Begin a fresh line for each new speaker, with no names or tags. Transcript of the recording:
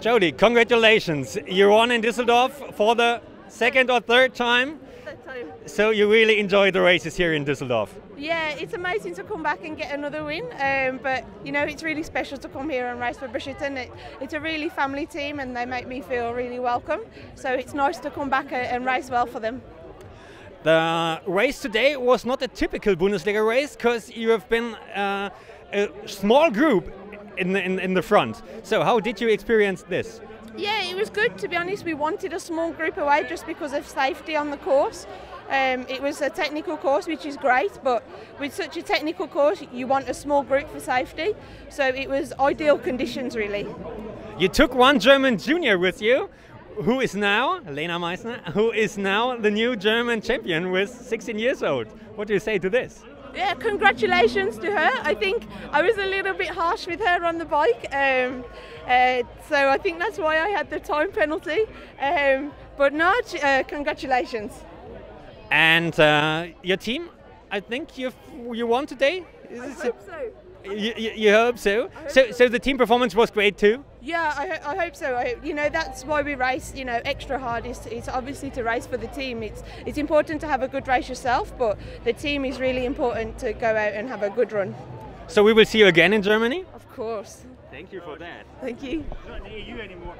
Jodie, congratulations. You won in Düsseldorf for the second or third time. So you really enjoy the races here in Düsseldorf.
Yeah, it's amazing to come back and get another win. Um, but you know, it's really special to come here and race for Buschhütten. It, it's a really family team, and they make me feel really welcome. So it's nice to come back and race well for them.
The race today was not a typical Bundesliga race because you have been uh, a small group in the, in, in the front. So how did you experience this?
Yeah, it was good to be honest. We wanted a small group away just because of safety on the course. Um, it was a technical course, which is great, but with such a technical course, you want a small group for safety. So it was ideal conditions, really.
You took one German junior with you, who is now, Lena Meissner, who is now the new German champion with 16 years old. What do you say to this?
Yeah, congratulations to her. I think I was a little bit harsh with her on the bike, um, uh, so I think that's why I had the time penalty. Um, but no, uh, congratulations.
And uh, your team, I think you you won today.
Is I hope so.
You, you, you, hope so. Hope so, so. So the team performance was great too.
Yeah, I, I hope so. I, you know, that's why we race. You know, extra hard is it's obviously to race for the team. It's it's important to have a good race yourself, but the team is really important to go out and have a good run.
So we will see you again in Germany.
Of course.
Thank you for that.
Thank you.
Not EU anymore.